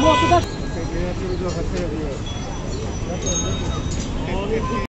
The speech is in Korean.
뭐 you're not going to.